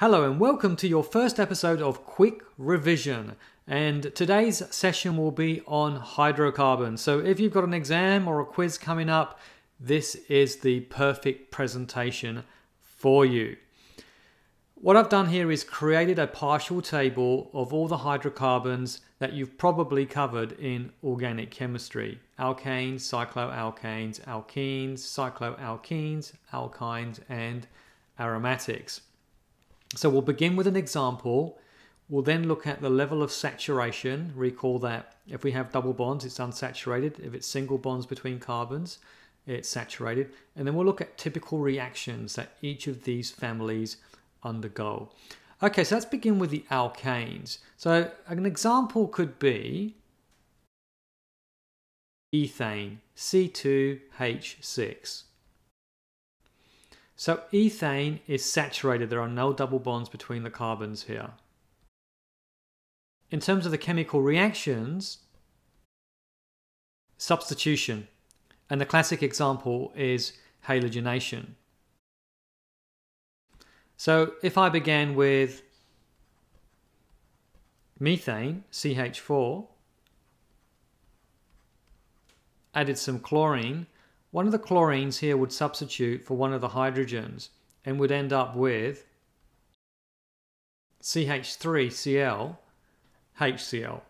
Hello and welcome to your first episode of Quick Revision. And today's session will be on hydrocarbons. So if you've got an exam or a quiz coming up, this is the perfect presentation for you. What I've done here is created a partial table of all the hydrocarbons that you've probably covered in organic chemistry. Alkanes, cycloalkanes, alkenes, cycloalkenes, alkynes, and aromatics. So we'll begin with an example. We'll then look at the level of saturation. Recall that if we have double bonds, it's unsaturated. If it's single bonds between carbons, it's saturated. And then we'll look at typical reactions that each of these families undergo. Okay, so let's begin with the alkanes. So an example could be ethane, C2H6. So ethane is saturated. There are no double bonds between the carbons here. In terms of the chemical reactions, substitution. And the classic example is halogenation. So if I began with methane, CH4, added some chlorine, one of the chlorines here would substitute for one of the hydrogens and would end up with CH3Cl, HCl.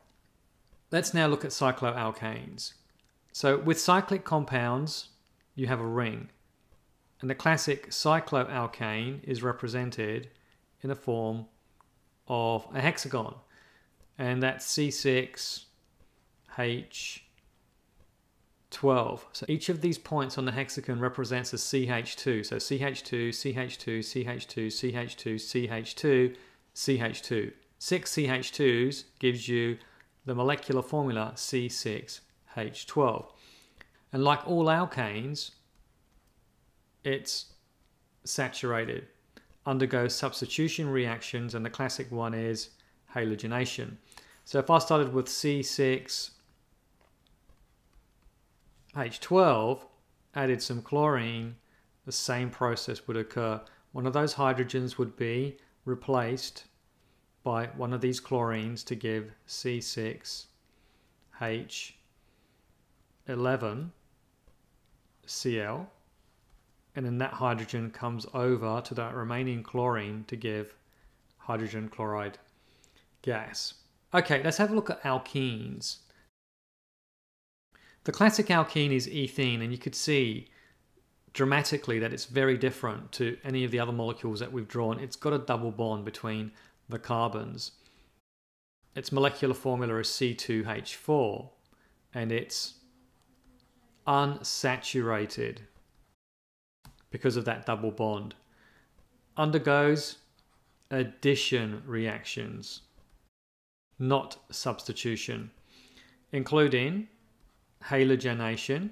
Let's now look at cycloalkanes. So with cyclic compounds, you have a ring. And the classic cycloalkane is represented in the form of a hexagon. And that's C6H 12. So each of these points on the hexagon represents a CH2. So CH2, CH2, CH2, CH2, CH2, CH2. Six CH2s gives you the molecular formula C6H12. And like all alkanes, it's saturated, undergoes substitution reactions, and the classic one is halogenation. So if I started with C6 H12, added some chlorine, the same process would occur. One of those hydrogens would be replaced by one of these chlorines to give C6H11Cl. And then that hydrogen comes over to that remaining chlorine to give hydrogen chloride gas. Okay, let's have a look at alkenes. The classic alkene is ethene, and you could see dramatically that it's very different to any of the other molecules that we've drawn. It's got a double bond between the carbons. Its molecular formula is C2H4, and it's unsaturated because of that double bond. Undergoes addition reactions, not substitution, including halogenation,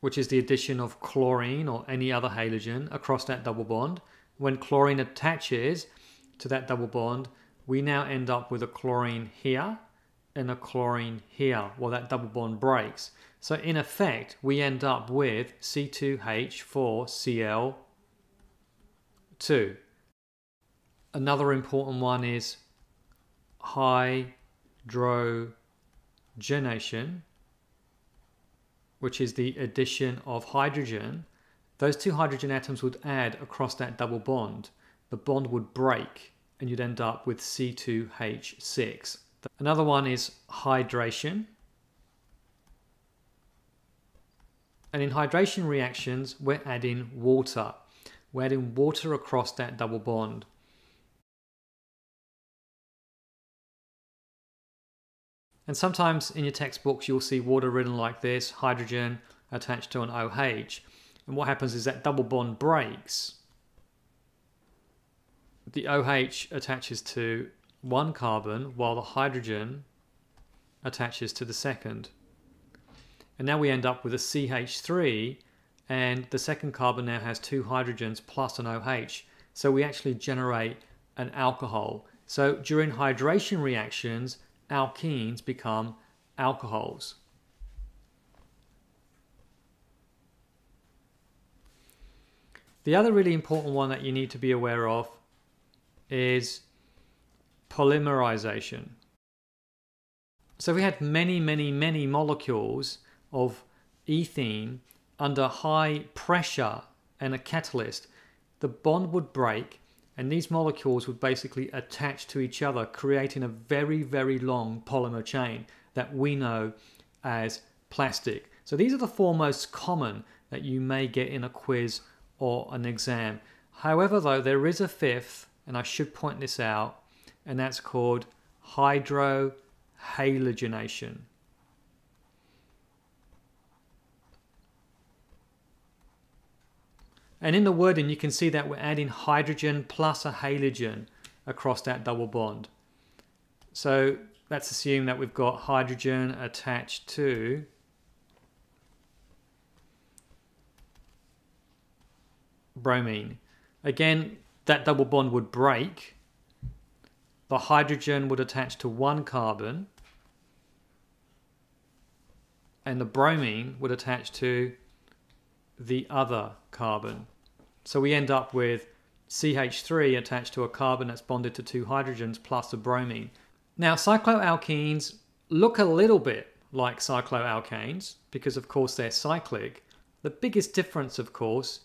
which is the addition of chlorine or any other halogen across that double bond. When chlorine attaches to that double bond, we now end up with a chlorine here and a chlorine here while that double bond breaks. So in effect, we end up with C2H4Cl2. Another important one is hydro genation, which is the addition of hydrogen, those two hydrogen atoms would add across that double bond. The bond would break and you'd end up with C2H6. Another one is hydration. And in hydration reactions, we're adding water. We're adding water across that double bond. And sometimes in your textbooks, you'll see water written like this, hydrogen attached to an OH. And what happens is that double bond breaks. The OH attaches to one carbon while the hydrogen attaches to the second. And now we end up with a CH3 and the second carbon now has two hydrogens plus an OH. So we actually generate an alcohol. So during hydration reactions, alkenes become alcohols. The other really important one that you need to be aware of is polymerization. So we had many, many, many molecules of ethene under high pressure and a catalyst. The bond would break and these molecules would basically attach to each other, creating a very, very long polymer chain that we know as plastic. So these are the four most common that you may get in a quiz or an exam. However, though, there is a fifth, and I should point this out, and that's called hydrohalogenation. And in the wording, you can see that we're adding hydrogen plus a halogen across that double bond. So let's assume that we've got hydrogen attached to bromine. Again, that double bond would break. The hydrogen would attach to one carbon and the bromine would attach to the other carbon. So we end up with CH3 attached to a carbon that's bonded to two hydrogens plus a bromine. Now, cycloalkenes look a little bit like cycloalkanes because, of course, they're cyclic. The biggest difference, of course,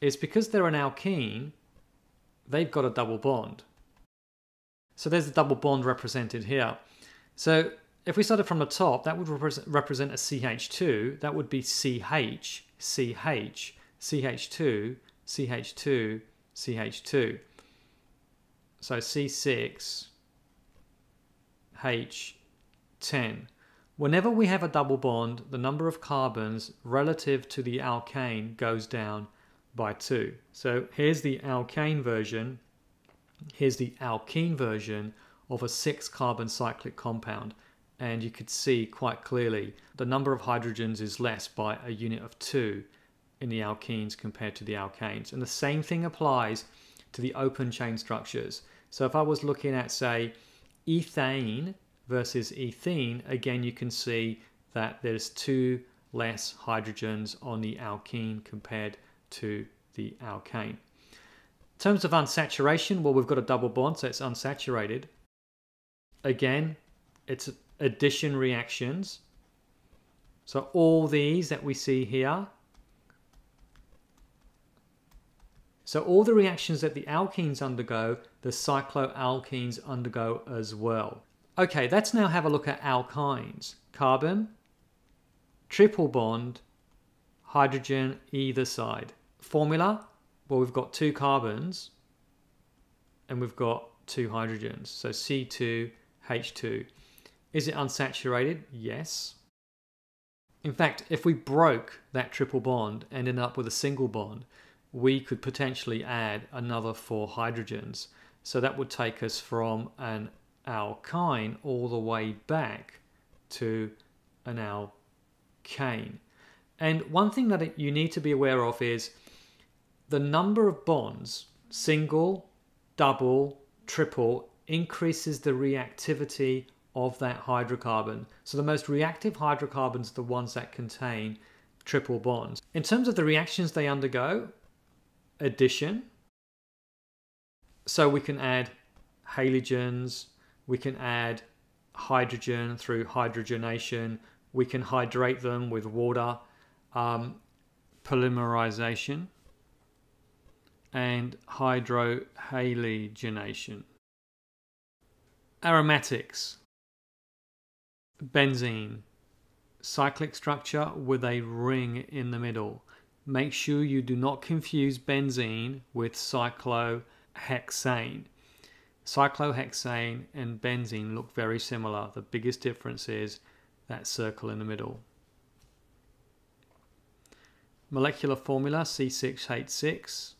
is because they're an alkene, they've got a double bond. So there's the double bond represented here. So if we started from the top, that would represent a CH2. That would be CH, CH, CH2, CH2, CH2. So C6, H10. Whenever we have a double bond, the number of carbons relative to the alkane goes down by 2. So here's the alkane version, here's the alkene version of a 6 carbon cyclic compound and you could see quite clearly the number of hydrogens is less by a unit of 2 in the alkenes compared to the alkanes. And the same thing applies to the open chain structures. So if I was looking at, say, ethane versus ethene, again, you can see that there's two less hydrogens on the alkene compared to the alkane. In terms of unsaturation, well, we've got a double bond, so it's unsaturated. Again, it's addition reactions. So all these that we see here So all the reactions that the alkenes undergo, the cycloalkenes undergo as well. Okay, let's now have a look at alkynes. Carbon, triple bond, hydrogen either side. Formula, well we've got two carbons and we've got two hydrogens. So C2H2. Is it unsaturated? Yes. In fact, if we broke that triple bond and ended up with a single bond, we could potentially add another four hydrogens. So that would take us from an alkyne all the way back to an alkane. And one thing that you need to be aware of is the number of bonds, single, double, triple, increases the reactivity of that hydrocarbon. So the most reactive hydrocarbons are the ones that contain triple bonds. In terms of the reactions they undergo, addition. So we can add halogens, we can add hydrogen through hydrogenation, we can hydrate them with water, um, polymerization, and hydrohalogenation. Aromatics benzene, cyclic structure with a ring in the middle. Make sure you do not confuse benzene with cyclohexane. Cyclohexane and benzene look very similar. The biggest difference is that circle in the middle. Molecular formula C6H6.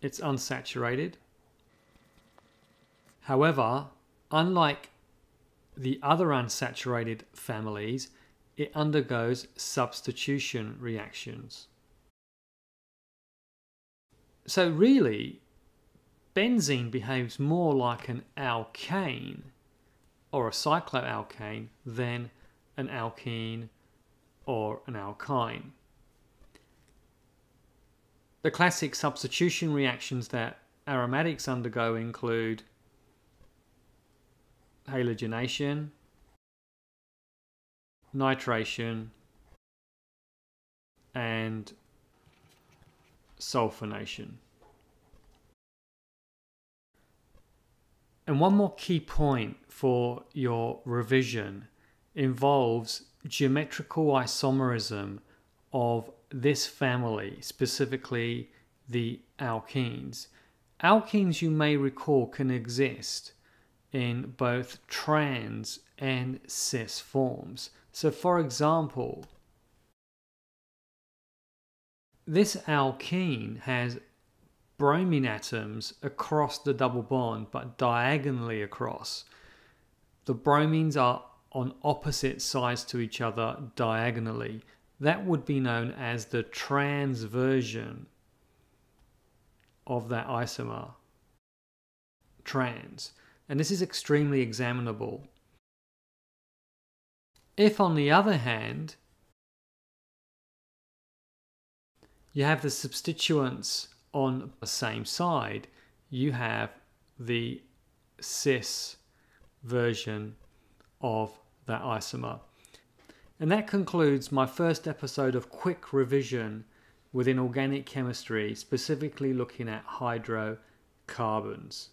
It's unsaturated. However, unlike the other unsaturated families, it undergoes substitution reactions. So really, benzene behaves more like an alkane or a cycloalkane than an alkene or an alkyne. The classic substitution reactions that aromatics undergo include halogenation, nitration, and sulfonation. And one more key point for your revision involves geometrical isomerism of this family, specifically the alkenes. Alkenes, you may recall, can exist in both trans and cis forms. So, for example, this alkene has bromine atoms across the double bond, but diagonally across. The bromines are on opposite sides to each other diagonally. That would be known as the trans version of that isomer. Trans. And this is extremely examinable. If, on the other hand, you have the substituents on the same side, you have the cis version of that isomer. And that concludes my first episode of Quick Revision within organic chemistry, specifically looking at hydrocarbons.